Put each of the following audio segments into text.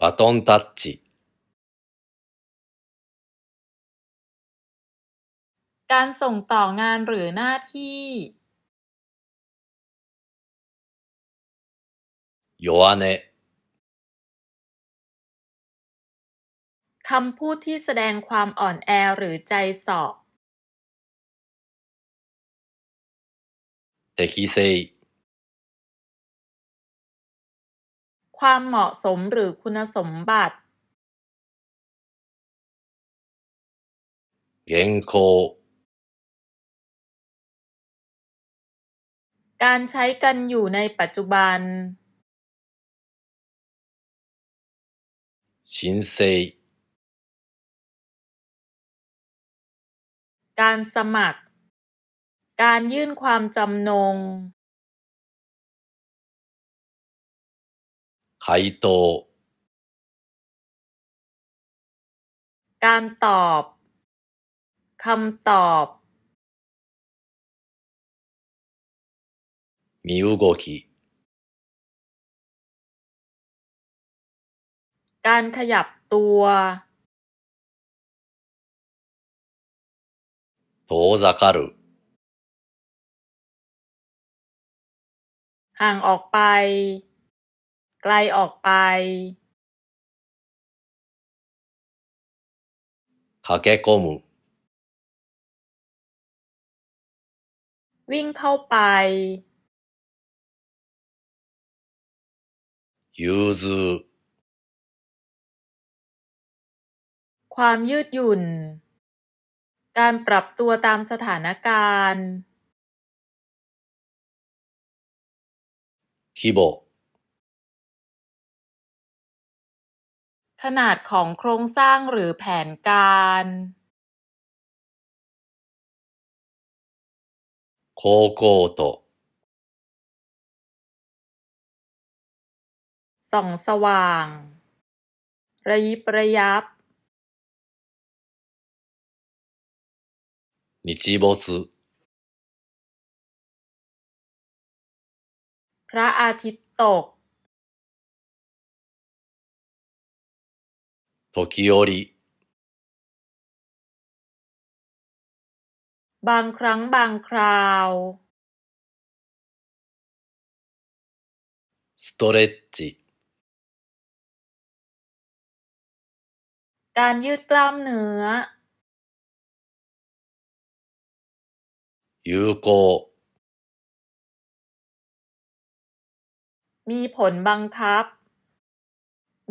バトンタッチ การส่งต่องานหรือหน้าที่ 弱音 คำพูดที่แสดงความอ่อนแอหรือใจเสาะ 適正 ความเหมาะสมหรือคุณสมบัติ原稿การใช้กันอยู่ในปัจจุบัน ชิการสมัคร การยื่นความจำนง 回答การตอบ คำตอบ มีอุโกการขยับตัวโตซาคารุห่างออกไป ไกลออกไป 駆け込む วิ่งเข้าไป 融通 ความยืดหยุ่น การปรับตัวตามสถานการณ์ 規模 ขนาดของโครงสร้างหรือแผนการ 高校と ส่องสว่าง ระยิบระยับ 日没 พระอาทิตย์ตก 時折 บางครั้งบางคราว ストレッチ การยืดกล้ามเนื้อ 有効 มีผลบังคับ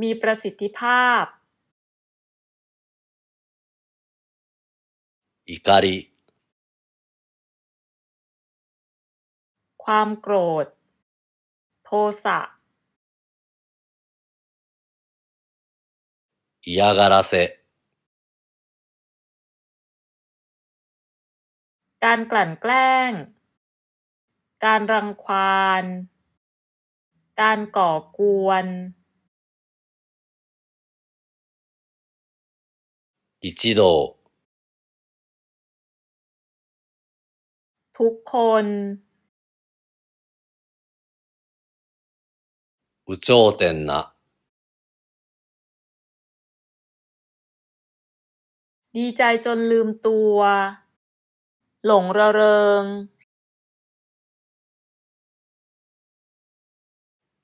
มีประสิทธิภาพ 怒り ความโกรธ โทสะ 嫌がらせ การกลั่นแกล้ง การรังควาน การก่อกวน 一同 ทุกคน 有頂天な ดีใจจนลืมตัว หลงระเริง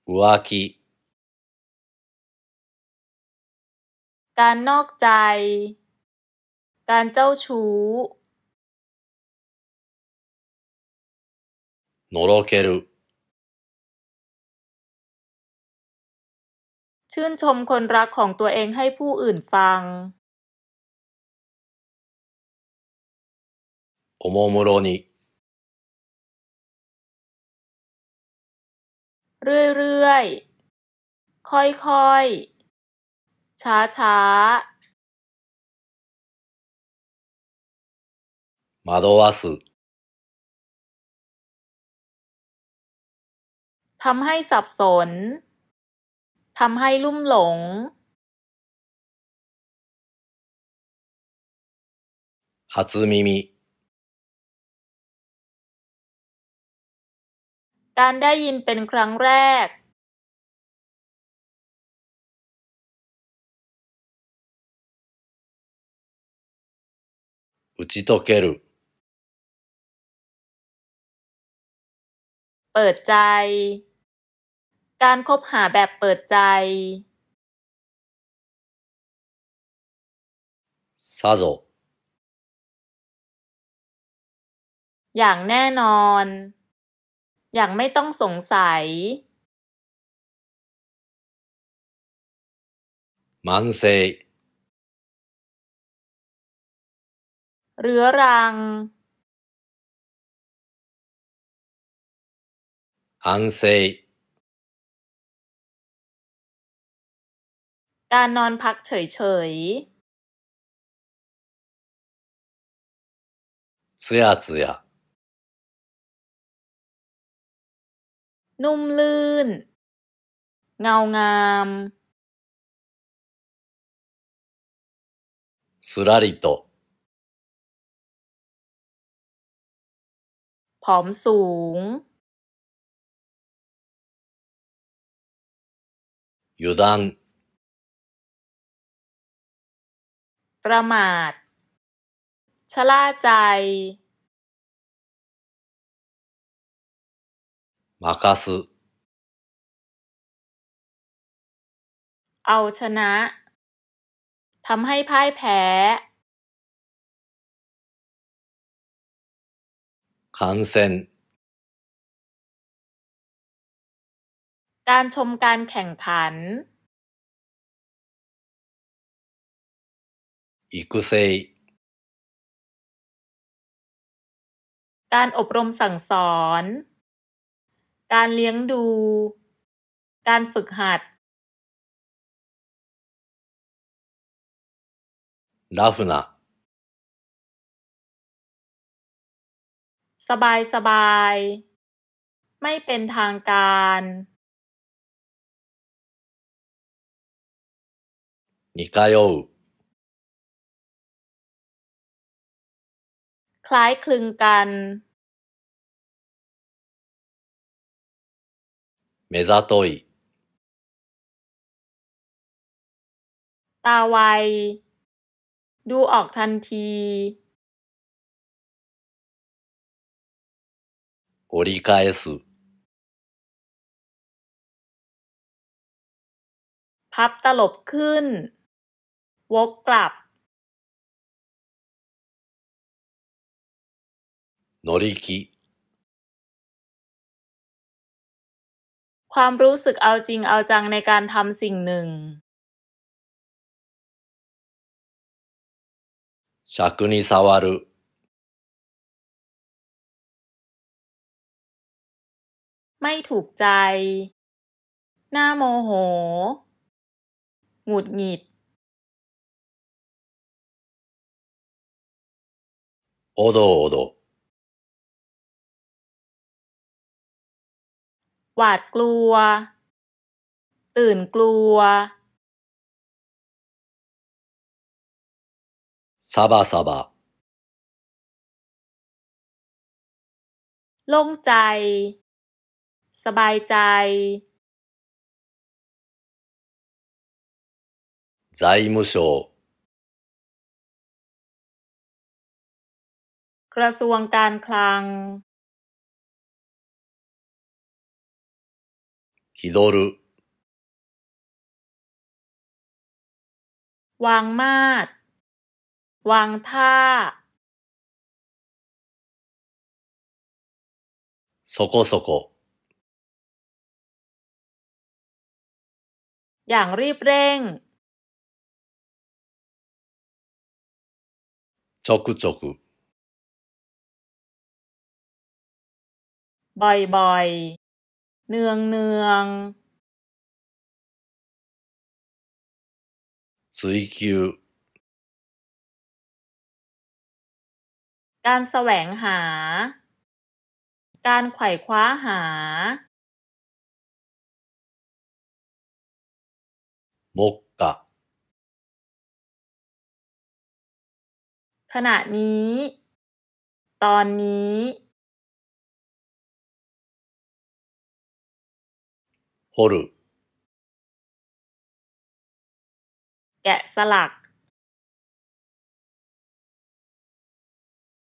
浮気 การนอกใจ การเจ้าชู้ のろける ชื่นชมคนรักของตัวเองให้ผู้อื่นฟัง おもむろに เรื่อยๆ ค่อยๆ ช้า 惑わす ทำให้สับสน ทำให้ลุ่มหลง初耳การได้ยินเป็นครั้งแรก打ち解けるเปิดใจ การคบหาแบบเปิดใจ さぞ、 อย่างแน่นอน อย่างไม่ต้องสงสัย 慢性、 เรื้อรัง 安静、 การนอนพักเฉยๆเสียนุ่มลื่น เงางามสลาริโตผอมสูง油断 ประมาท ชล่าใจ มาคาสเอาชนะ ทำให้พ่ายแพ้ คัการชมการแข่งขัน 育成、 การอบรมสั่งสอน การเลี้ยงดู การฝึกหัด ラフな、 สบายสบาย ไม่เป็นทางการ 似通う、 คล้ายคลึงกันเมซาโตยตาไว ดูออกทันทีโอริกาเอพับตลบขึ้น วกกลับ 乗り気、 ความรู้สึกเอาจริงเอาจังในการทำสิ่งหนึ่ง 尺に触る、 ไม่ถูกใจ หน้าโมโห หงุดหงิด おどおど、 หวาดกลัว ตื่นกลัว サバサバ、 โล่งใจ สบายใจ 財務省、 กระทรวงการคลัง 気取る、 วางมาด วางท่า そこそこ、 อย่างรีบเร่ง ちょくちょく、 บ่อยๆ เนืองเนือง追求การแสวงหา การไขว่คว้าหา มกกะ ขณะนี้ ตอนนี้ 掘る、แกะสลัก